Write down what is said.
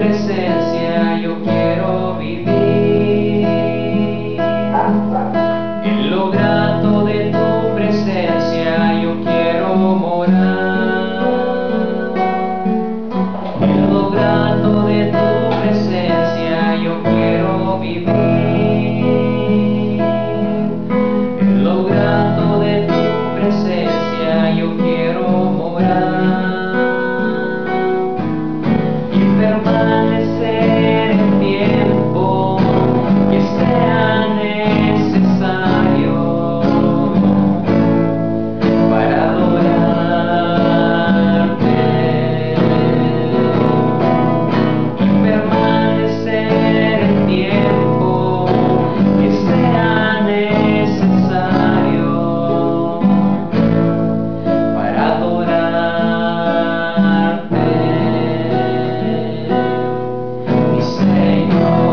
presença. Thank you.